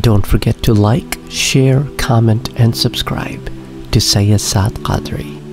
Don't forget to like, share, comment and subscribe to Sayyid Saad Qadri.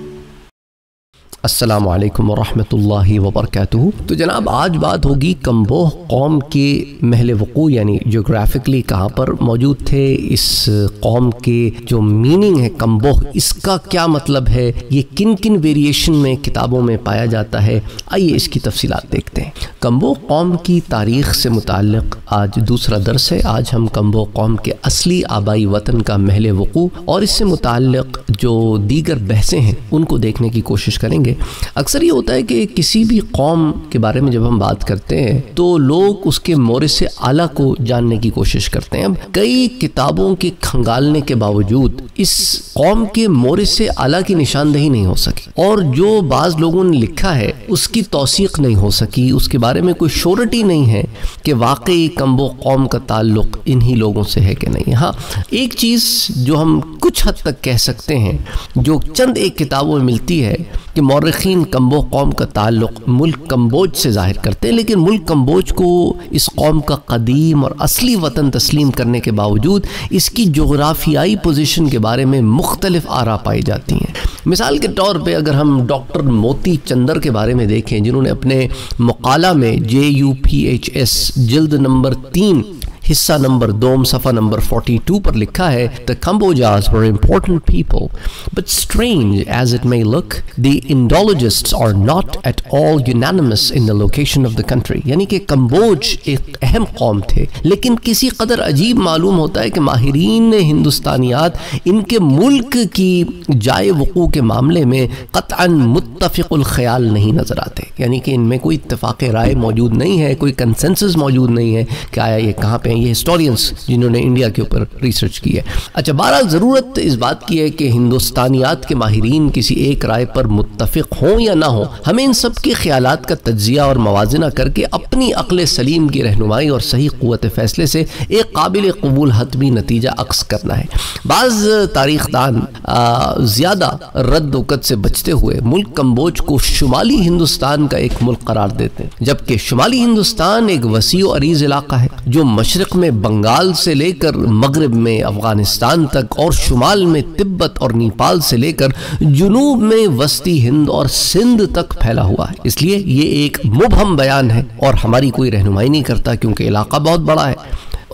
السلام علیکم ورحمۃ اللہ وبرکاتہ۔ تو جناب، آج بات ہوگی کمبوہ قوم کے محل وقوع یعنی جغرافکلی کہاں پر موجود تھے، اس قوم کے جو میننگ ہے کمبوہ، اس کا کیا مطلب ہے؟ یہ کن کن ویریشن میں کتابوں میں پایا جاتا ہے؟ آئیے اس کی تفصیلات دیکھتے ہیں۔ کمبوہ قوم کی تاریخ سے متعلق آج دوسرا درس ہے۔ آج ہم کمبوہ قوم کے اصلی آبائی وطن کا محل وقوع اور اس سے متعلق جو دیگر بحثیں ہیں، ان کو دیکھنے کی کوشش کریں گے۔ اکثر یہ ہوتا ہے کہ کسی بھی قوم کے بارے میں جب ہم بات کرتے ہیں تو لوگ اس کے مورد سے اعلیٰ کو جاننے کی کوشش کرتے ہیں۔ اب کئی کتابوں کے کھنگالنے کے باوجود اس قوم کے مورد سے اعلیٰ کی نشاندہی نہیں ہو سکی۔ اور جو بعض لوگوں نے لکھا ہے، اس کی توثیق نہیں ہو سکی۔ اس کے بارے میں کوئی شورٹی نہیں ہے کہ واقعی کمبو قوم کا تعلق انہی لوگوں سے ہے کہ نہیں۔ ہاں ایک چیز جو ہم کچھ حد تک کہہ سکتے ہیں، جو چند ایک کتابوں میں ملتی ہے کہ مورخین کمبو قوم کا تعلق ملک کمبوج سے ظاہر کرتے ہیں، لیکن ملک کمبوج کو اس قوم کا قدیم اور اصلی وطن تسلیم کرنے کے باوجود اس کی جغرافیائی پوزیشن کے بارے میں مختلف آرا پائی جاتی ہیں۔ مثال کے طور پہ اگر ہم ڈاکٹر موتی چندر کے بارے میں دیکھیں، جنہوں نے اپنے مقالہ میں J U P H S جلد نمبر تین حصہ نمبر دوم، صفحہ نمبر 42 پر لکھا ہے The Kambojans were important people but strange as it may look the Indologists are not at all unanimous in the location of the country. یعنی کہ کمبوج ایک اہم قوم تھے، لیکن کسی قدر عجیب معلوم ہوتا ہے کہ ماہرین ہندوستانیات ان کے ملک کی جائے وقوع کے معاملے میں قطعا متفق الخیال نہیں نظر آتے۔ یعنی کہ ان میں کوئی اتفاق رائے موجود نہیں ہے، کوئی کنسنسس موجود نہیں ہے کہ آیا یہ کہاں پہ ہیں، یہ ہسٹورینس جنہوں نے انڈیا کے اوپر ریسرچ کی ہے۔ اچھا بہرحال ضرورت اس بات کی ہے کہ ہندوستانیات کے ماہرین کسی ایک رائے پر متفق ہوں یا نہ ہوں۔ ہمیں ان سب کے خیالات کا تجزیہ اور موازنہ کر کے اپنی عقل سلیم کی رہنمائی اور صحیح قوت فیصلے سے ایک قابل قبول حتمی نتیجہ عکس کرنا ہے۔ بعض تاریخ دان زیادہ رد وقت سے بچتے ہوئے ملک کمبوج کو شمالی ہندوستان کا ایک ملک قرار دیتے ہیں۔ جبکہ شمالی ہندوستان ایک وسیع و عریض علاقہ ہے جو مشرق مشرق میں بنگال سے لے کر مغرب میں افغانستان تک اور شمال میں تبت اور نیپال سے لے کر جنوب میں وسطی ہند اور سندھ تک پھیلا ہوا ہے۔ اس لیے یہ ایک مبہم بیان ہے اور ہماری کوئی رہنمائی نہیں کرتا کیونکہ علاقہ بہت بڑا ہے۔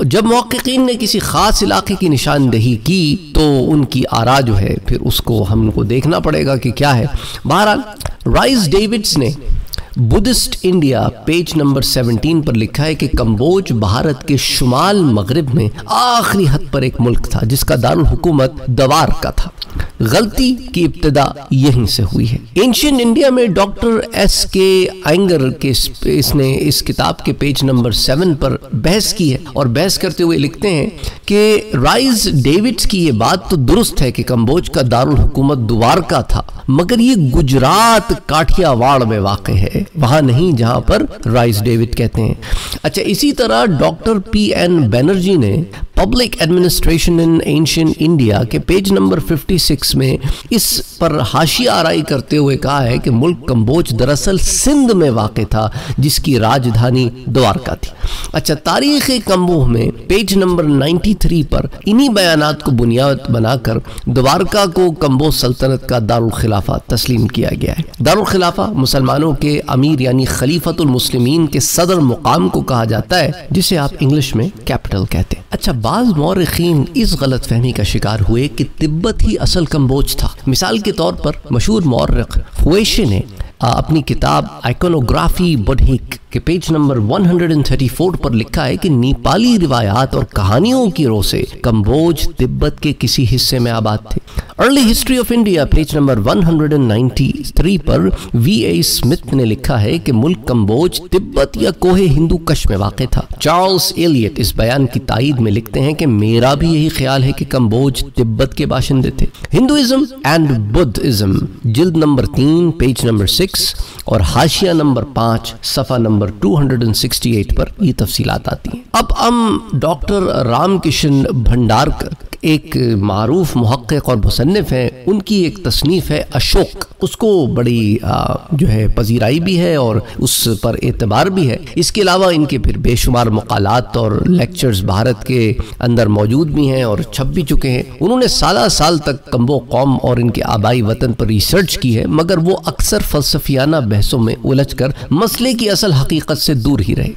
جب محققین نے کسی خاص علاقے کی نشاندہی کی تو ان کی آرا جو ہے پھر اس کو ہم کو دیکھنا پڑے گا کہ کیا ہے۔ بہرحال رائز ڈیوڈز نے Buddhist India page number seventeen پر لکھا ہے کہ کمبوج بھارت کے شمال مغرب میں آخری حد پر ایک ملک تھا، جس کا دارالحکومت دوار کا تھا۔ غلطی کی ابتدا یہیں سے ہوئی ہے۔ اینشین انڈیا میں ڈاکٹر ایس کے آئنگر کے اس نے اس کتاب کے پیج نمبر سیون پر بحث کی ہے اور بحث کرتے ہوئے لکھتے ہیں کہ رائز ڈیوڈز کی یہ بات تو درست ہے کہ کمبوج کا دارالحکومت دوار کا تھا، مگر یہ گجرات کاٹھیا واڑ میں واقع ہے۔ وہاں نہیں، جہاں پر رائز ڈیوڈ کہتے ہیں۔ اچھا اسی طرح ڈاکٹر پی این بینرجی نے public administration in ancient India کے پیج نمبر 56 میں اس پر حاشی آرائی کرتے ہوئے کہا ہے کہ ملک کمبوج دراصل سندھ میں واقع تھا، جس کی راجدھانی دوارکا تھی۔ اچھا تاریخ کمبوہ میں پیج نمبر 93 پر انہی بیانات کو بنیاد بنا کر دوارکا کو کمبو سلطنت کا دارالخلافہ تسلیم کیا گیا ہے۔ دارالخلافہ مسلمانوں کے امیر یعنی خلیفت المسلمین کے صدر مقام کو کہا جاتا ہے، جسے آپ انگلش میں کیپٹل کہتے ہیں۔ اچھا بعض مورخین اس غلط فہمی کا شکار ہوئے کہ تبت ہی اصل کمبوج تھا۔ مثال کے طور پر مشہور مورخ خویشے نے اپنی کتاب آئیکنوگرافی بڈھیک کے پیج نمبر 134 پر لکھا ہے کہ نیپالی روایات اور کہانیوں کی رو سے کمبوج، تبت کے کسی حصے میں آباد تھے۔ Early history of India page number 193 پر وی اے اسمتھ نے لکھا ہے کہ ملک کمبوج، تبت یا کوہ ہندو کش میں واقع تھا۔ چارلز ایلیٹ اس بیان کی تائید میں لکھتے ہیں کہ میرا بھی یہی خیال ہے کہ کمبوج، تبت کے باشندے تھے۔ ہندوازم اینڈ بدھزم جلد نمبر تین، پیج نمبر سکس اور حاشیہ نمبر پانچ، صفحہ نمبر 268 پر یہ تفصیلات آتی ہیں۔ اب ہم ڈاکٹر رام کشن بھنڈارکر ایک معروف محقق اور مصنف ہیں، ان کی ایک تصنیف ہے اشوک۔ اس کو بڑی جو ہے، پذیرائی بھی ہے اور اس پر اعتبار بھی ہے۔ اس کے علاوہ ان کے پھر بے شمار مقالات اور لیکچرز بھارت کے اندر موجود بھی ہیں اور چھپ بھی چکے ہیں۔ انہوں نے سالہ سال تک کمبو قوم اور ان کے آبائی وطن پر ریسرچ کی ہے، مگر وہ اکثر فلسفیانہ بحثوں میں الجھ کر مسئلے کی اصل حقیقت سے دور ہی رہے۔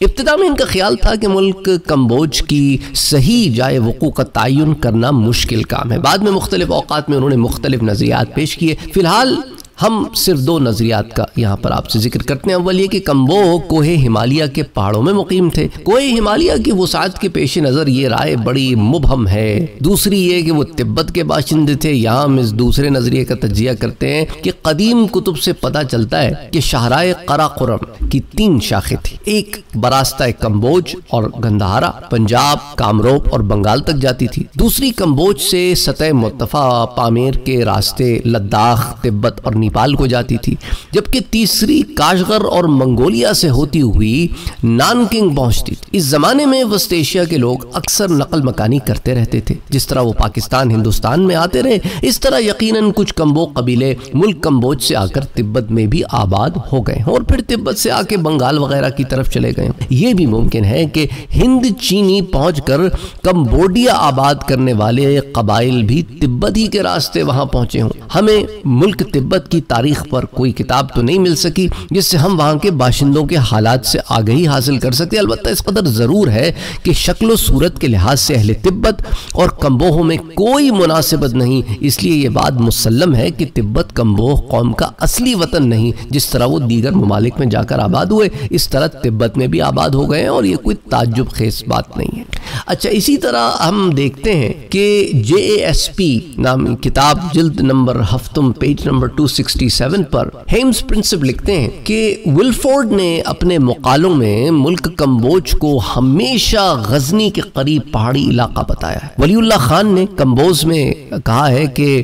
ابتدا میں ان کا خیال تھا کہ ملک کمبوج کی صحیح جائے وقوع کا تعین کرنا مشکل کام ہے۔ بعد میں مختلف اوقات میں انہوں نے مختلف نظریات پیش کیے۔ فی الحال ہم صرف دو نظریات کا یہاں پر آپ سے ذکر کرتے ہیں۔ اول یہ کہ کمبو کوہ ہمالیہ کے پہاڑوں میں مقیم تھے۔ کوہ ہمالیہ کی وسعت کے پیش نظر یہ رائے بڑی مبہم ہے۔ دوسری یہ کہ وہ تبت کے باشندے تھے۔ یہاں ہم اس دوسرے نظریے کا تجزیہ کرتے ہیں کہ قدیم کتب سے پتہ چلتا ہے کہ شاہراہ قراقرم کی تین شاخیں تھی ایک براستہ کمبوج اور گندہارا پنجاب کامروپ اور بنگال تک جاتی تھی۔ دوسری کمبوج سے سطح متفع پامیر کے راستے لداخ، تبت اور نیپال نیپال کو جاتی تھی، جبکہ تیسری کاشغر اور منگولیا سے ہوتی ہوئی نانکنگ پہنچتی تھی۔ اس زمانے میں وسط ایشیا کے لوگ اکثر نقل مکانی کرتے رہتے تھے۔ جس طرح وہ پاکستان، ہندوستان میں آتے رہے، اس طرح یقیناً کچھ کمبو قبیلے ملک کمبوج سے آ کر تبت میں بھی آباد ہو گئے اور پھر تبت سے آ کے بنگال وغیرہ کی طرف چلے گئے۔ یہ بھی ممکن ہے کہ ہند چینی پہنچ کر کمبوڈیا آباد کرنے والے قبائل بھی تبت ہی کے راستے وہاں پہنچے ہوں۔ ہمیں ملک تبت کی تاریخ پر کوئی کتاب تو نہیں مل سکی، جس سے ہم وہاں کے باشندوں کے حالات سے آگہی حاصل کر سکتے۔ البتہ اس قدر ضرور ہے کہ شکل و صورت کے لحاظ سے اہل تبت اور کمبوہوں میں کوئی مناسبت نہیں۔ اس لیے یہ بات مسلم ہے کہ تبت کمبوہ قوم کا اصلی وطن نہیں، جس طرح وہ دیگر ممالک میں جا کر آباد ہوئے، اس طرح تبت میں بھی آباد ہو گئے ہیں اور یہ کوئی تعجب خیز بات نہیں ہے۔ اچھا اسی طرح ہم دیکھتے ہیں کہ جے اے ایس پی نام کتاب جلد نمبر ہفتم، page number two sixty seven پر ہیمز پرنسپ لکھتے ہیں کہ ولفورڈ نے اپنے مقالوں میں ملک کمبوج کو ہمیشہ غزنی کے قریب پہاڑی علاقہ بتایا ہے۔ ولی اللہ خان نے کمبوز میں کہا ہے کہ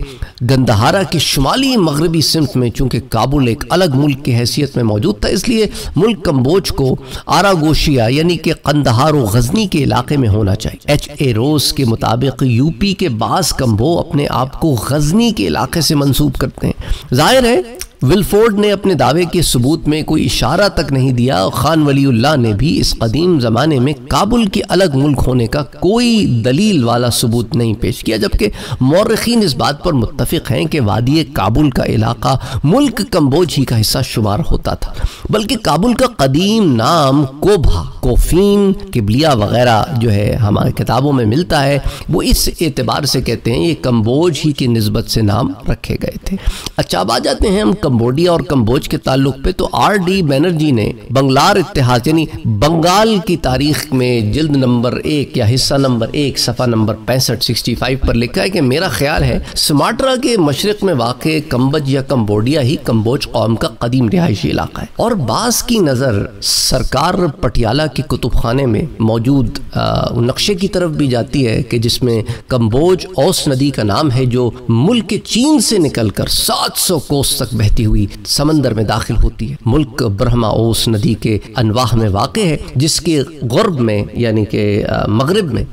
گندہارا کی شمالی مغربی سمت میں چونکہ کابل ایک الگ ملک کی حیثیت میں موجود تھا، اس لیے ملک کمبوج کو آراگوشیا یعنی کہ قندہار و غزنی کے علاقے میں ہونا چاہیے۔ ایچ اے روز کے مطابق یو پی کے بعض کمبو اپنے آپ کو غزنی کے علاقے سے منسوب کرتے ہیں۔ ظاہر ہے ولفورڈ نے اپنے دعوے کے ثبوت میں کوئی اشارہ تک نہیں دیا، خان ولی اللہ نے بھی اس قدیم زمانے میں کابل کے الگ ملک ہونے کا کوئی دلیل والا ثبوت نہیں پیش کیا، جبکہ مورخین اس بات پر متفق ہیں کہ وادی کابل کا علاقہ ملک کمبوج ہی کا حصہ شمار ہوتا تھا، بلکہ کابل کا قدیم نام کوبھا، کوفین کبلیا وغیرہ جو ہے ہمارے کتابوں میں ملتا ہے، وہ اس اعتبار سے کہتے ہیں یہ کمبوج ہی کی نسبت سے نام رکھے گئے تھے۔ اچھا اب آ جاتے ہیں ہم کمبوڈیا اور کمبوج کے تعلق پہ تو آر ڈی بینرجی نے بنگلار اتحاد یعنی بنگال کی تاریخ میں جلد نمبر ایک یا حصہ نمبر ایک، صفحہ نمبر پینسٹھ، سکسٹی فائیو پر لکھا ہے کہ میرا خیال ہے سماٹرا کے مشرق میں واقع کمبج یا کمبوڈیا ہی کمبوج قوم کا قدیم رہائشی علاقہ ہے۔ اور بعض کی نظر سرکار پٹیالہ کی کتب خانے میں موجود نقشے کی طرف بھی جاتی ہے کہ جس میں کمبوج اوس ندی کا نام ہے جو ملک چین سے نکل کر سات سو کوس تک بہتر ہوئی سمندر میں داخل ہوتی ہے۔ ملک برہما اوس ندی کے انواح میں واقع ہے، جس کے غرب میں یعنی کہ مغرب میں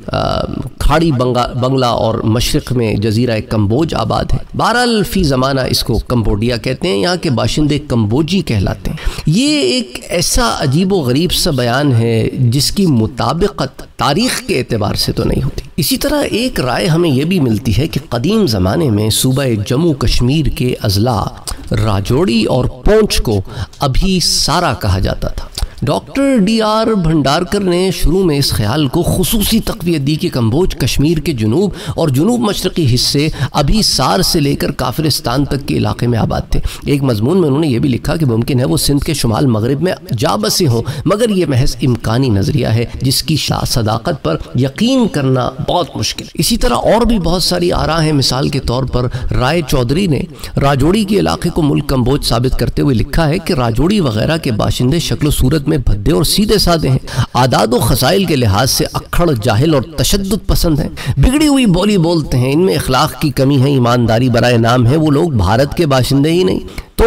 کھاڑی بنگلہ اور مشرق میں جزیرہ کمبوج آباد ہے۔ بہرحال، فی زمانہ اس کو کمبوڈیا کہتے ہیں، یہاں کے باشندے کمبوجی کہلاتے ہیں۔ یہ ایک ایسا عجیب و غریب سا بیان ہے جس کی مطابقت تاریخ کے اعتبار سے تو نہیں ہوتی۔ اسی طرح ایک رائے ہمیں یہ بھی ملتی ہے کہ قدیم زمانے میں صوبہ جموں کشمیر کے اضلاع راجوڑی اور پونچ کو ابھی سارا کہا جاتا تھا۔ ڈاکٹر ڈی آر بھنڈارکر نے شروع میں اس خیال کو خصوصی تقویت دی کہ کمبوج کشمیر کے جنوب اور جنوب مشرقی حصے ابھی سار سے لے کر کافرستان تک کے علاقے میں آباد تھے۔ ایک مضمون میں انہوں نے یہ بھی لکھا کہ ممکن ہے وہ سندھ کے شمال مغرب میں جا بسے ہوں، مگر یہ محض امکانی نظریہ ہے جس کی شاہ صداقت پر یقین کرنا بہت مشکل۔ اسی طرح اور بھی بہت ساری آراہ ہیں۔ مثال کے طور پر رائے چودھری نے راجوڑی کے علاقے کو ملک کمبوج ثابت کرتے ہوئے لکھا ہے کہ راجوڑی وغیرہ کے باشندے شکل و صورت میں میں بھدے اور سیدھے سادے ہیں۔ آداد و خسائل کے لحاظ سے اکھڑ، جاہل اور تشدد پسند ہیں۔ بگڑی ہوئی بولی بولتے ہیں، ان میں اخلاق کی کمی ہے، ایمانداری برائے نام ہے، وہ لوگ بھارت کے باشندے ہی نہیں۔ تو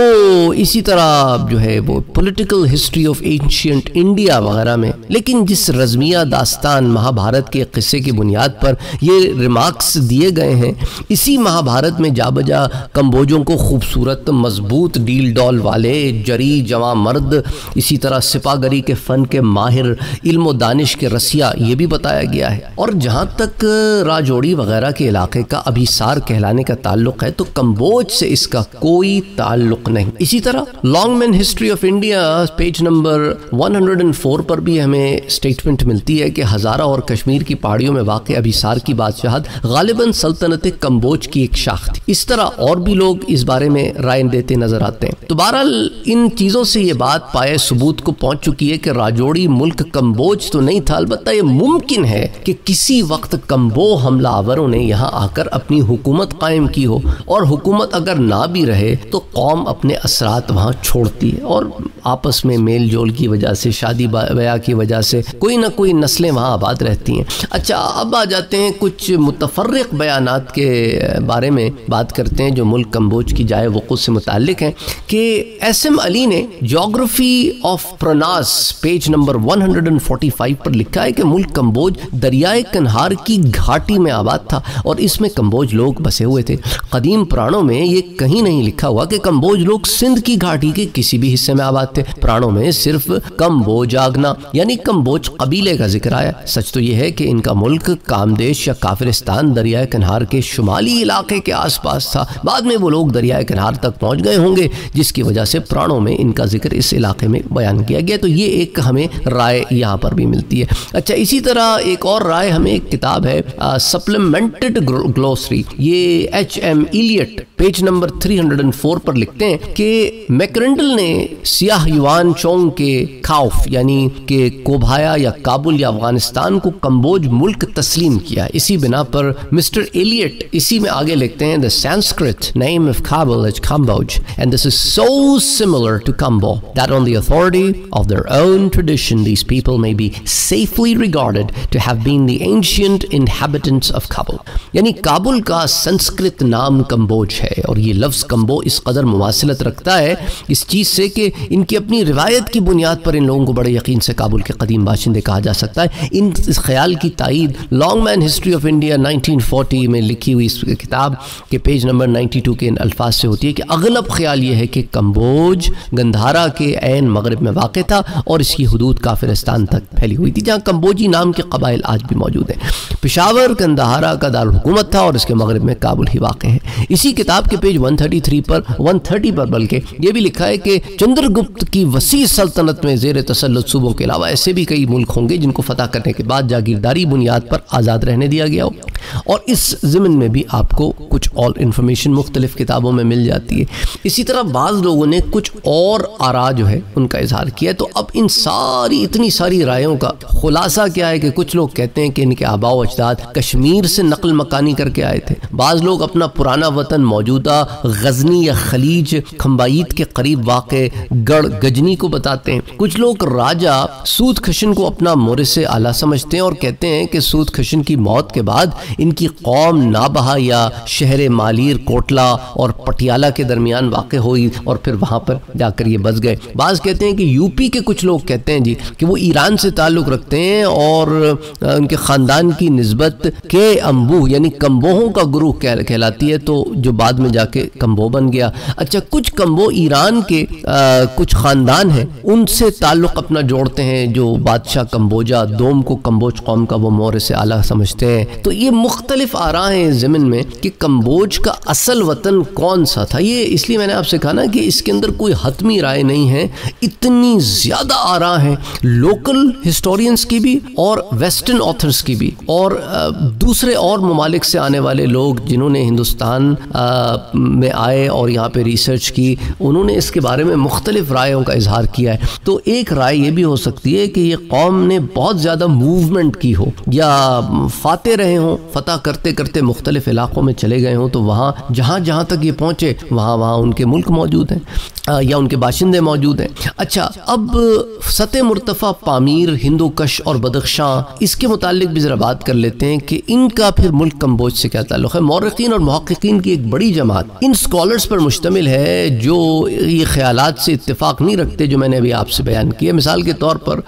اسی طرح جو ہے وہ political history of ancient India وغیرہ میں، لیکن جس رزمیہ داستان مہا بھارت کے قصے کی بنیاد پر یہ ریمارکس دیے گئے ہیں، اسی مہا بھارت میں جا بجا کمبوجوں کو خوبصورت، مضبوط، ڈیل ڈول والے، جری جواں مرد، اسی طرح سپاہ سپاگری کے فن کے ماہر، علم و دانش کے رسیا یہ بھی بتایا گیا ہے۔ اور جہاں تک راجوڑی وغیرہ کے علاقے کا ابھی سار کہلانے کا تعلق ہے، تو کمبوج سے اس کا کوئی تعلق نہیں۔ اسی طرح Longman history of India page number 104 پر بھی ہمیں سٹیٹمنٹ ملتی ہے کہ ہزارہ اور کشمیر کی پہاڑیوں میں واقع ابھیسار کی بادشاہت غالباً سلطنت کمبوج کی ایک شاخ تھی۔ اس طرح اور بھی لوگ اس بارے میں رائے دیتے نظر آتے ہیں۔ تو بہرحال، ان چیزوں سے یہ بات پائے ثبوت کو پہنچ چکی ہے کہ راجوڑی ملک کمبوج تو نہیں تھا، البتہ یہ ممکن ہے کہ کسی وقت کمبو حملہ آوروں نے یہاں آ کر اپنی حکومت قائم کی ہو۔ اور حکومت اگر نہ بھی رہے تو قوم اپنے اثرات وہاں چھوڑتی ہے۔ اور آپس میں میل جول کی وجہ سے، شادی بیاہ کی وجہ سے کوئی نہ کوئی نسلیں وہاں آباد رہتی ہیں۔ اچھا اب آ جاتے ہیں کچھ متفرق بیانات کے بارے میں بات کرتے ہیں جو ملک کمبوج کی جائے وقوع سے متعلق ہیں کہ ایس ایم علی نے جغرفی آف پرناس پیج نمبر 145 پر لکھا ہے کہ ملک کمبوج دریائے کنہار کی گھاٹی میں آباد تھا اور اس میں کمبوج لوگ بسے ہوئے تھے۔ قدیم پرانوں میں یہ کہیں نہیں لکھا ہوا کہ کمبوج لوگ سندھ کی گھاٹی کے کسی بھی حصے میں آباد تھے۔ پرانوں میں صرف کمبوج آگنا یعنی کمبوج قبیلے کا ذکر آیا۔ سچ تو یہ ہے کہ ان کا ملک کامدیش یا کافرستان دریائے کنہار کے شمالی علاقے کے آس پاس تھا۔ بعد میں وہ لوگ دریائے کنہار تک پہنچ گئے ہوں گے، جس کی وجہ سے پرانوں میں ان کا ذکر اس علاقے میں بیان کیا گیا۔ ہے تو یہ ایک ہمیں رائے یہاں پر بھی ملتی ہے۔ اچھا اسی طرح ایک اور رائے ہمیں ایک کتاب ہے سپلیمنٹڈ گلوسری یہ H M Elliot page number 304 پر لکھتے ہیں کہ میکرنڈل نے سیاہ یوان چونگ کے کھاؤف یعنی کہ کوبھایا یا کابل یا افغانستان کو کمبوج ملک تسلیم کیا۔ اسی بنا پر مسٹر ایلیٹ اسی میں آگے لکھتے ہیں، the Sanskrit name of Kabul is Kamboj and this is so similar to Kambo that on the authority of their own tradition these people may be safely regarded to have been the ancient inhabitants of Kabul. یعنی کابل کا سنسکرت نام کمبوج ہے اور یہ لفظ کمبو اس قدر مواصلت رکھتا ہے اس چیز سے کہ ان کی اپنی روایت کی بنیاد پر ان لوگوں کو بڑے یقین سے کابل کے قدیم باشندے کہا جا سکتا ہے۔ ان اس خیال کی تائید Longman history of India 1940 میں لکھی ہوئی اس کتاب کے پیج نمبر 92 کے ان الفاظ سے ہوتی ہے کہ اغلب خیال یہ ہے کہ کمبوج گندھارا کے عین مغرب میں واقع تھا۔ تھا اور اس کی حدود کافرستان تک پھیلی ہوئی تھی، جہاں کمبوجی نام کے قبائل آج بھی موجود ہیں۔ پشاور گندھارا کا دارالحکومت تھا اور اس کے مغرب میں کابل ہی واقع ہے۔ اسی کتاب کے پیج 133 پر 130 پر بلکہ یہ بھی لکھا ہے کہ چندر گپت کی وسیع سلطنت میں زیر تسلط صوبوں کے علاوہ ایسے بھی کئی ملک ہوں گے جن کو فتح کرنے کے بعد جاگیرداری بنیاد پر آزاد رہنے دیا گیا ہو۔ اور اس زمن میں بھی آپ کو کچھ اور انفارمیشن مختلف کتابوں میں مل جاتی ہے۔ اسی طرح بعض لوگوں نے کچھ اور آرا جو ہے، ان کا اظہار کیا ہے۔ تو اب ان ساری اتنی ساری رائےوں کا خلاصہ کیا ہے کہ کچھ لوگ کہتے ہیں کہ ان کے آبا و اجداد کشمیر سے نقل مکانی کر کے آئے تھے۔ بعض لوگ اپنا پرانا وطن موجودہ غزنی یا خلیج کھمبائیت کے قریب واقع گڑ گجنی کو بتاتے ہیں۔ کچھ لوگ راجہ سود خشن کو اپنا مورث اعلیٰ سمجھتے ہیں اور کہتے ہیں کہ سود خشن کی موت کے بعد ان کی قوم نابہا یا شہر مالیر کوٹلا اور پٹیالہ کے درمیان واقع ہوئی اور پھر وہاں پر جا کر یہ بس گئے۔ بعض کہتے ہیں کہ یو پی کے کچھ لوگ کہتے ہیں جی کہ وہ ایران سے تعلق رکھتے ہیں اور ان کے خاندان کی نسبت کے امبو یعنی کمبوہوں کا گروہ کہلاتی ہے تو جو بعد میں جا کے کمبو بن گیا۔ اچھا کچھ کمبو ایران کے کچھ خاندان ہیں، ان سے تعلق اپنا جوڑتے ہیں جو بادشاہ کمبوجا دوم کو کمبوج قوم کا وہ مور سے اعلیٰ سمجھتے ہیں۔ تو یہ مختلف آ ہیں زمن میں کہ کمبوج کا اصل وطن کون سا تھا۔ یہ اس لیے میں نے آپ سے کہا نا کہ اس کے اندر کوئی حتمی رائے نہیں ہے۔ اتنی زیادہ آ رہا ہیں لوکل ہسٹورینز کی بھی اور ویسٹرن آتھرز کی بھی اور دوسرے اور ممالک سے آنے والے لوگ جنہوں نے ہندوستان میں آئے اور یہاں پہ ریسرچ کی، انہوں نے اس کے بارے میں مختلف رائےوں کا اظہار کیا ہے۔ تو ایک رائے یہ بھی ہو سکتی ہے کہ یہ قوم نے بہت زیادہ موومنٹ کی ہو یا فاتح رہے ہوں، فتح کرتے کرتے مختلف علاقوں میں چلے گئے ہوں، تو وہاں، جہاں جہاں تک یہ پہنچے، وہاں وہاں ان کے ملک موجود ہیں۔ یا ان کے باشندے موجود ہیں۔ اچھا اب سطح مرتفع پامیر، ہندو کش اور بدخشاں، اس کے متعلق بھی ذرا بات کر لیتے ہیں کہ ان کا پھر ملک کمبوج سے کیا تعلق ہے؟ مورخین اور محققین کی ایک بڑی جماعت۔ ان سکولرز پر مشتمل ہے جو یہ خیالات سے اتفاق نہیں رکھتے جو میں نے ابھی آپ سے بیان کیا۔ مثال کے طور پر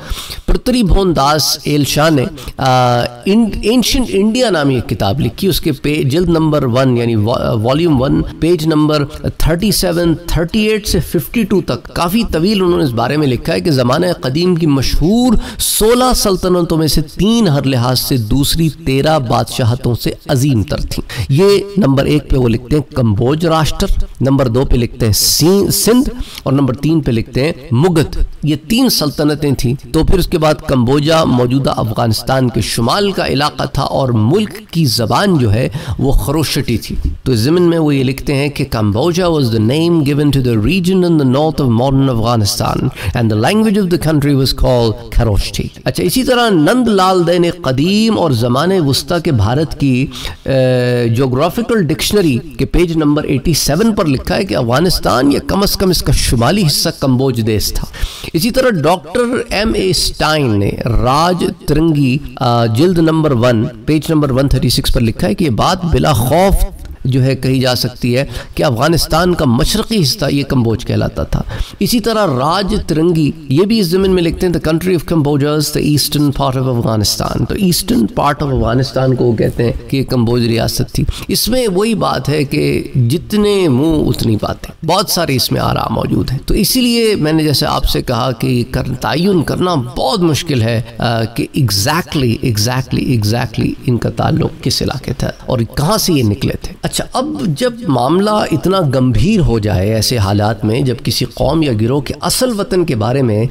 پرتری بھون داس ایل شاہ نے اینشنٹ انڈیا نامی ایک کتاب لکھی۔ اس کے پیج جلد نمبر ون یعنی volume one page number thirty seven thirty eight سے ففٹی ٹو تک۔ کافی طویل انہوں نے اس بارے میں لکھا ہے کہ زمانہ قدیم کی مشہور سولہ سلطنتوں میں سے تین ہر لحاظ سے دوسری تیرہ بادشاہتوں سے عظیم تر تھیں۔ یہ نمبر ایک پہ وہ لکھتے ہیں کمبوج راشٹر، نمبر دو پہ لکھتے ہیں سندھ، اور نمبر تین پہ لکھتے ہیں مگت یہ تین سلطنتیں تھیں۔ تو پھر اس کے بعد کمبوجا موجودہ افغانستان کے شمال کا علاقہ تھا اور ملک کی زبان جو ہے وہ خروشٹی تھی۔ تو اس زمین میں وہ یہ لکھتے ہیں کہ Kamboja was the name given to the region in the north of modern Afghanistan and the language of the country was called Kharoshti اچھا اسی طرح نند لال دین قدیم اور زمانے وسطی کے بھارت کی جغرافیکل ڈکشنری کے پیج نمبر 87 پر لکھا ہے کہ افغانستان یا کم از کم اس کا شمالی حصہ کمبوج دیس تھا۔ اسی طرح ڈاکٹر ایم اے سٹائن نے راج ترنگی جلد نمبر ون پیج نمبر 136 پر لکھا ہے کہ یہ بات بلا خوف جو ہے کہی جا سکتی ہے کہ افغانستان کا مشرقی حصہ یہ کمبوج کہلاتا تھا۔ اسی طرح راج ترنگی یہ بھی اس زمین میں لکھتے ہیں the country of Kambojas the eastern part of Afghanistan تو ایسٹرن پارٹ آف افغانستان کو وہ کہتے ہیں کہ یہ کمبوج ریاست تھی۔ اس میں وہی بات ہے کہ جتنے منہ، اتنی باتیں۔ بہت سارے اس میں آرام موجود ہیں۔ تو اسی لیے میں نے جیسے آپ سے کہا کہ یہ تعین کرنا بہت مشکل ہے کہ ایگزیکٹلی ایگزیکٹلی ایگزیکٹلی ان کا تعلق کس علاقے تھا اور کہاں سے یہ نکلے تھے۔ اچھا اچھا اب جب معاملہ اتنا گمبھیر ہو جائے ایسے حالات میں، جب کسی قوم یا گروہ کے اصل وطن کے بارے میں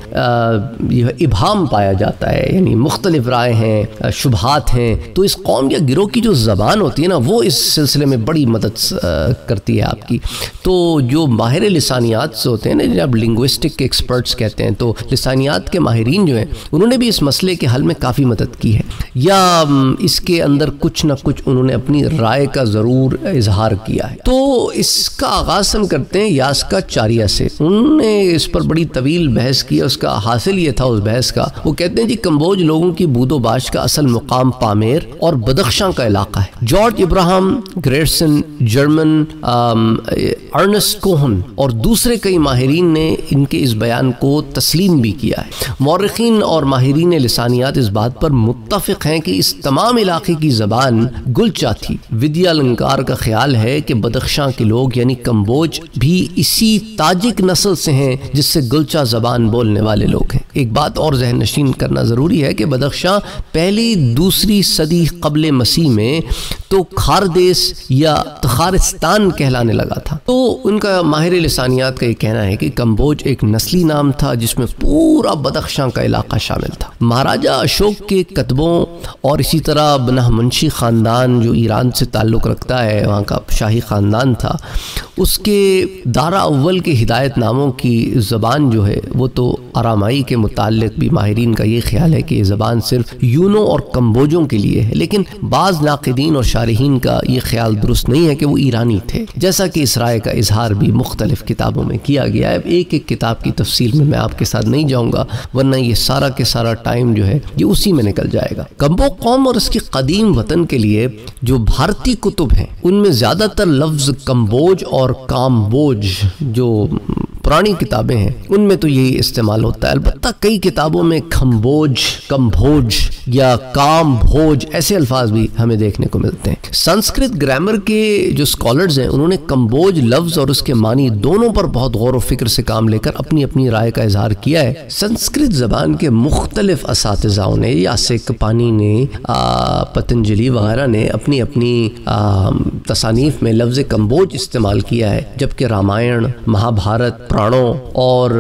یہ ابہام پایا جاتا ہے یعنی مختلف رائے ہیں، شبہات ہیں، تو اس قوم یا گروہ کی جو زبان ہوتی ہے نا، وہ اس سلسلے میں بڑی مدد کرتی ہے آپ کی۔ تو جو ماہر لسانیات سے ہوتے ہیں نا جب لنگوسٹک کے ایکسپرٹس کہتے ہیں، تو لسانیات کے ماہرین جو ہیں، انہوں نے بھی اس مسئلے کے حل میں کافی مدد کی ہے۔ یا اس کے اندر کچھ نہ کچھ انہوں نے اپنی رائے کا ضرور اظہار کیا ہے۔ تو اس کا آغاز ہم کرتے ہیں یاسکا چاریہ سے۔ انہوں نے اس پر بڑی طویل بحث کی، اس کا حاصل یہ تھا اس بحث کا۔ وہ کہتے ہیں جی کمبوج لوگوں کی بود و باش کا اصل مقام پامیر اور بدخشاں کا علاقہ ہے۔ George Abraham Grierson, German Ernst Kuhn اور دوسرے کئی ماہرین نے ان کے اس بیان کو تسلیم بھی کیا ہے۔ مورخین اور ماہرین لسانیات اس بات پر متفق ہیں کہ اس تمام علاقے کی زبان گلچا تھی۔ ودیا لنکار کا خیال ہے کہ بدخشاں کے لوگ یعنی کمبوج بھی اسی تاجک نسل سے ہیں جس سے گلچا زبان بولنے والے لوگ ہیں۔ ایک بات اور ذہن نشین کرنا ضروری ہے کہ بدخشاں پہلی دوسری صدی قبل مسیح میں تو خاردیس یا تخارستان کہلانے لگا تھا۔ تو ان کا ماہر لسانیات کا یہ کہنا ہے کہ کمبوج ایک نسلی نام تھا جس میں پورا بدخشاں کا علاقہ شامل تھا۔ مہاراجہ اشوک کے کتبوں اور اسی طرح بنہ منشی خاندان جو ایران سے تعلق رکھتا ہے، وہاں کا شاہی خاندان تھا، اس کے دارا اول کے ہدایت ناموں کی زبان جو ہے، وہ تو آرامائی کے متعلق بھی ماہرین کا یہ خیال ہے کہ یہ زبان صرف یونوں اور کمبوجوں کے لیے ہے، لیکن بعض ناقدین اور شارحین کا یہ خیال درست نہیں ہے کہ وہ ایرانی تھے۔ جیسا کہ اس رائے کا اظہار بھی مختلف کتابوں میں کیا گیا ہے۔ ایک ایک کتاب کی تفصیل میں میں آپ کے ساتھ نہیں جاؤں گا، ورنہ یہ سارا کے سارا ٹائم جو ہے، یہ اسی میں نکل جائے گا۔ کمبو قوم اور اس کی قدیم وطن کے لیے جو بھارتی کتب ہیں، ان میں زیادہ تر لفظ کمبوج اور کامبوج جو پرانی کتابیں ہیں۔ ان میں تو یہی استعمال ہوتا ہے۔ البتہ کئی کتابوں میں کھمبوج کمبوج یا کام بھوج ایسے الفاظ بھی ہمیں دیکھنے کو ملتے ہیں۔ سنسکرت گرامر کے جو سکولرز ہیں، انہوں نے کمبوج لفظ اور اس کے معنی دونوں پر بہت غور و فکر سے کام لے کر اپنی اپنی رائے کا اظہار کیا ہے۔ سنسکرت زبان کے مختلف اساتذاؤں نے، یاسک پانی نے پتنجلی وغیرہ نے اپنی اپنی تصانیف میں لفظ کمبوج استعمال کیا ہے۔ جبکہ رامائن مہا بھارت پرانوں اور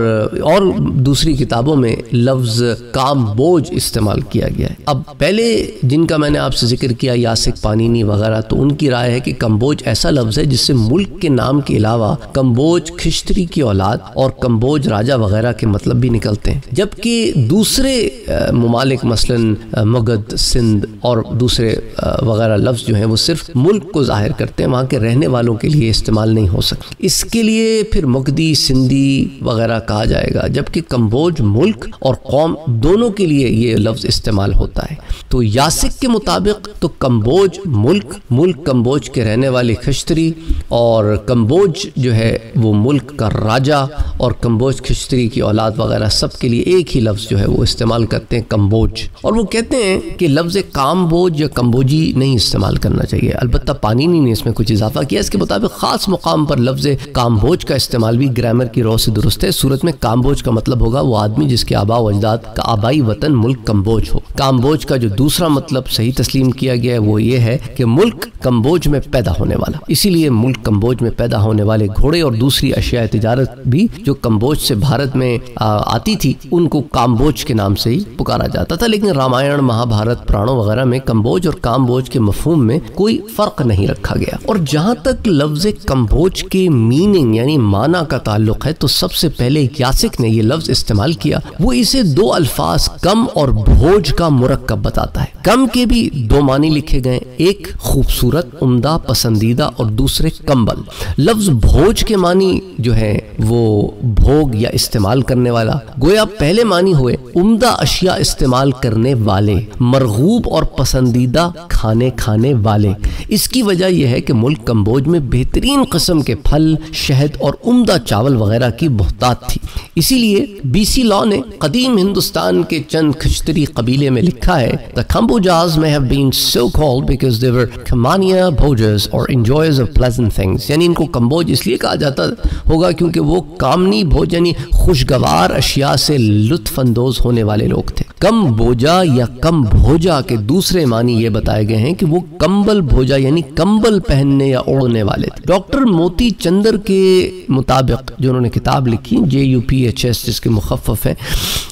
اور دوسری کتابوں میں لفظ کام بوجھ استعمال کیا گیا ہے۔ اب پہلے جن کا میں نے آپ سے ذکر کیا، یاسک پانینی وغیرہ، تو ان کی رائے ہے کہ کمبوج ایسا لفظ ہے جس سے ملک کے نام کے علاوہ کمبوج کھشتری کی اولاد اور کمبوج راجہ وغیرہ کے مطلب بھی نکلتے ہیں۔ جبکہ دوسرے ممالک مثلا مگد، سندھ اور دوسرے وغیرہ لفظ جو ہیں وہ صرف ملک کو ظاہر کرتے ہیں، وہاں کے رہنے والوں کے لیے استعمال نہیں ہو سکتے اس کے لیے پھر مگدی سندھ سندھی وغیرہ کہا جائے گا، جبکہ کمبوج ملک اور قوم دونوں کے لیے یہ لفظ استعمال ہوتا ہے۔ تو یاسک کے مطابق تو کمبوج ملک ملک کمبوج کے رہنے والی خشتری اور کمبوج جو ہے وہ ملک کا راجہ اور کمبوج خشتری کی اولاد وغیرہ سب کے لیے ایک ہی لفظ جو ہے وہ استعمال کرتے ہیں، کمبوج۔ اور وہ کہتے ہیں کہ لفظ کام بوجھ یا کمبوجی نہیں استعمال کرنا چاہیے۔ البتہ پانی نے اس میں کچھ اضافہ کیا۔ اس کے مطابق خاص مقام پر لفظ کام بوجھ کا استعمال بھی گرامر کی رو سے درست ہے۔ صورت میں کام بوجھ کا مطلب ہوگا وہ آدمی جس کے آبا و اجداد کا آبائی وطن ملک کمبوج ہو۔ کام بوجھ کا جو دوسرا مطلب صحیح تسلیم کیا گیا ہے وہ یہ ہے کہ ملک کمبوج میں پیدا ہونے والا۔ اسی لیے ملک کمبوج میں پیدا ہونے والے گھوڑے اور دوسری اشیاء تجارت بھی جو کمبوج سے بھارت میں آتی تھی، ان کو کامبوج کے نام سے ہی پکارا جاتا تھا۔ لیکن رامائن مہا بھارت پرانوں وغیرہ میں کمبوج اور کامبوج کے مفہوم میں کوئی فرق نہیں رکھا گیا۔ اور جہاں تک لفظ کمبوج کے میننگ یعنی معنی کا تعلق ہے ہے تو سب سے پہلے یاسک نے یہ لفظ استعمال کیا۔ وہ اسے دو الفاظ کم اور بھوج کا مرکب بتاتا ہے۔ کم کے بھی دو معنی لکھے گئے۔ ایک خوبصورت، عمدہ، پسندیدہ اور دوسرے کمبل۔ لفظ بھوج کے معنی جو ہے وہ بھوگ یا استعمال کرنے والا۔ گویا پہلے معنی ہوئے عمدہ اشیاء استعمال کرنے والے، مرغوب اور پسندیدہ کھانے کھانے والے۔ اس کی وجہ یہ ہے کہ ملک کمبوج میں بہترین قسم کے پھل، شہد اور عمدہ چاول وغیرہ وغیرہ کی بہتات تھی۔ اسی لیے بی سی لا نے قدیم ہندوستان کے چند کھشتری قبیلے میں لکھا ہے، The Kambojars may have been so called because they were Kamania bhojers or enjoyers of pleasant things. یعنی ان کو کمبوج اس لیے کہا جاتا ہوگا کیونکہ وہ کامنی بھوج یعنی خوشگوار اشیاء سے لطف اندوز ہونے والے لوگ تھے۔ کم بوجا یا کم بھوجا کے دوسرے معنی یہ بتائے گئے ہیں کہ وہ کمبل بھوجا یعنی کمبل پہننے یا اوڑھنے والے تھے۔ ڈاکٹر موتی چندر کے مطابق، جو انہوں نے نے کتاب لکھی J U P H S جس کے مخفف ہے،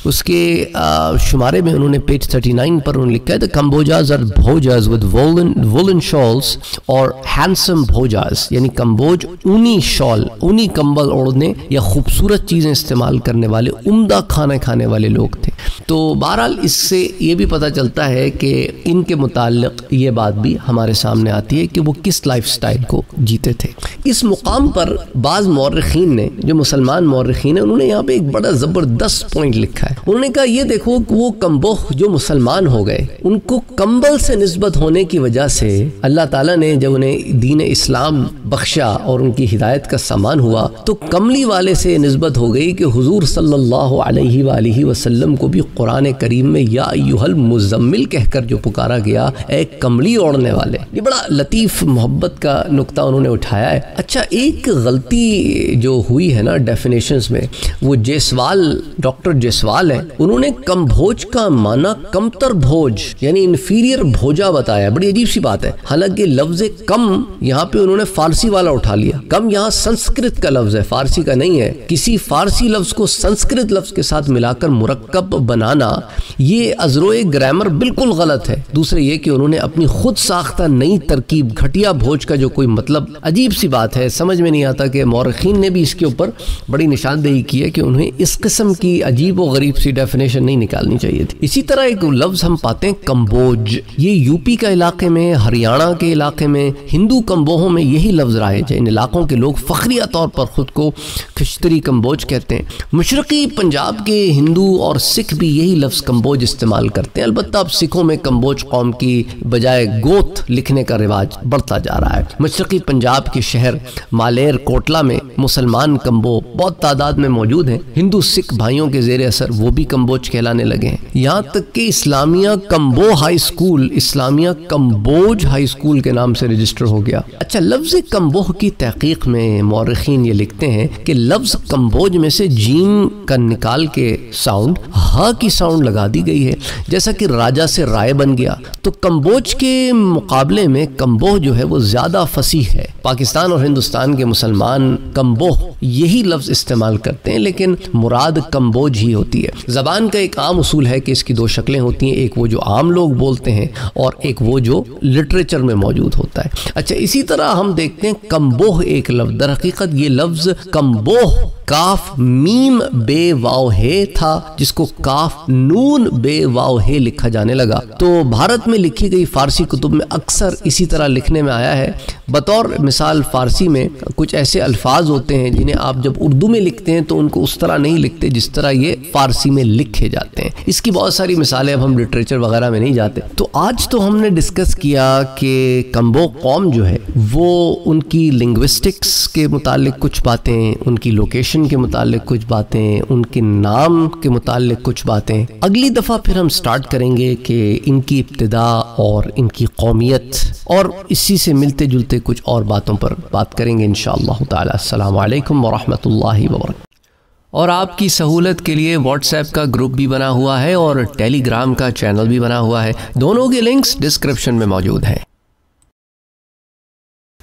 اس کے شمارے میں انہوں نے پیج 39 پر انہوں نے لکھا ہے the Kambojas are Bhojas with woollen shawls اور ہینسم بھوجاز یعنی کمبوج اونی شال، اونی کمبل اوڑھنے یا خوبصورت چیزیں استعمال کرنے والے، عمدہ کھانے کھانے والے لوگ تھے۔ تو بہرحال اس سے یہ بھی پتہ چلتا ہے کہ ان کے متعلق یہ بات بھی ہمارے سامنے آتی ہے کہ وہ کس لائف سٹائل کو جیتے تھے۔ اس مقام پر بعض مورخین نے جو مسلمان مورخین ہیں، انہوں نے یہاں پہ ایک بڑا زبردست پوائنٹ لکھا ہے۔ انہوں نے کہا، یہ دیکھو کہ وہ کمبوہ جو مسلمان ہو گئے، ان کو کمبل سے نسبت ہونے کی وجہ سے اللہ تعالیٰ نے جب انہیں دین اسلام بخشا اور ان کی ہدایت کا سامان ہوا، تو کملی والے سے نسبت ہو گئی کہ حضور صلی اللہ علیہ وآلہ وسلم کو بھی قرآن کریم میں یا ایوہل مزمل کہہ کر جو پکارا گیا، اے کملی اوڑنے والے۔ یہ بڑا لطیف محبت کا نقطہ انہوں نے اٹھایا ہے۔ اچھا ایک غلطی جو ہوئی ہے نا ڈیفینیشنز میں، وہ جیسوال، ڈاکٹر جیسوال ہے انہوں نے کم بھوج کا معنی کمتر بھوج یعنی انفیریئر بھوجا بتایا، بڑی عجیب سی بات ہے، حالانکہ لفظ کم یہاں پہ انہوں نے فارسی والا اٹھا لیا، کم یہاں سنسکرت کا لفظ ہے، فارسی کا نہیں ہے، کسی فارسی لفظ کو سنسکرت لفظ کے ساتھ ملا کر مرکب بنانا، یہ ازروئے گرامر بالکل غلط ہے، دوسرے یہ کہ انہوں نے اپنی خود ساختہ نئی ترکیب گھٹیا بھوج کا جو کوئی مطلب عجیب سی بات ہے، سمجھ میں نہیں آتا کہ مورخین نے بھی اس کے اوپر بڑی نشاندہی کی ہے کہ انہیں اس قسم کی عجیب و غریب سی ڈیفینیشن نہیں نکالنی چاہیے تھی۔ اسی طرح ایک لفظ ہم پاتے ہیں کمبوج۔ یہ یو پی کا علاقے میں، ہریانہ کے علاقے میں، ہندو کمبوہوں میں یہی لفظ رائے جائے جی۔ ان علاقوں کے لوگ فخریہ طور پر خود کو کشتری کمبوج کہتے ہیں۔ مشرقی پنجاب کے ہندو اور سکھ بھی یہی لفظ کمبوج استعمال کرتے ہیں۔ البتہ اب سکھوں میں کمبوج قوم کی بجائے گوت لکھنے کا رواج بڑھتا جا رہا ہے۔ مشرقی پنجاب کے شہر مالیر کوٹلا میں مسلمان کمبوج کمبو بہت تعداد میں موجود ہیں۔ ہندو سکھ بھائیوں کے زیر اثر وہ بھی کمبوج کہلانے لگے ہیں۔ یہاں تک کہ Islamia Kambo high school Islamia Kamboj high school کے نام سے رجسٹر ہو گیا۔ اچھا لفظ کمبوہ کی تحقیق میں مورخین یہ لکھتے ہیں کہ لفظ کمبوج میں سے جیم کا نکال کے ساؤنڈ ہا کی ساؤنڈ لگا دی گئی ہے۔ جیسا کہ راجہ سے رائے بن گیا۔ تو کمبوج کے مقابلے میں کمبوہ جو ہے وہ زیادہ فصیح ہے۔ پاکستان اور ہندوستان کے مسلمان کمبوہ یہی لفظ استعمال کرتے ہیں، لیکن مراد کمبوج ہی ہوتی ہے۔ زبان کا ایک عام اصول ہے کہ اس کی دو شکلیں ہوتی ہیں، ایک وہ جو عام لوگ بولتے ہیں اور ایک وہ جو لٹریچر میں موجود ہوتا ہے۔ اچھا اسی طرح ہم دیکھتے ہیں کمبوہ ایک لفظ۔ در حقیقت یہ لفظ کمبوہ کاف میم بے واو ہے تھا، جس کو کاف نون بے واو ہے لکھا جانے لگا۔ تو بھارت میں لکھی گئی فارسی کتب میں اکثر اسی طرح لکھنے میں آیا ہے۔ بطور مثال فارسی میں کچھ ایسے الفاظ ہوتے ہیں جنہیں آپ جب اردو میں لکھتے ہیں تو ان کو اس طرح نہیں لکھتے جس طرح یہ فارسی میں لکھے جاتے ہیں۔ اس کی بہت ساری مثالیں اب ہم لٹریچر وغیرہ میں نہیں جاتے۔ تو آج تو ہم نے ڈسکس کیا کہ کمبو قوم جو ہے، وہ ان کی لنگوسٹکس کے متعلق کچھ باتیں، ان کی لوکیشن کے متعلق کچھ باتیں، ان کے نام کے متعلق کچھ باتیں۔ اگلی دفعہ پھر ہم سٹارٹ کریں گے کہ ان کی ابتدا اور ان کی قومیت، اور اسی سے ملتے جلتے کچھ اور باتوں پر بات کریں گے انشاءاللہ تعالی۔ السلام علیکم ورحمۃ اللہ وبرکاتہ۔ اور آپ کی سہولت کے لیے واٹس ایپ کا گروپ بھی بنا ہوا ہے اور ٹیلی گرام کا چینل بھی بنا ہوا ہے۔ دونوں کے لنکس ڈسکرپشن میں موجود ہیں۔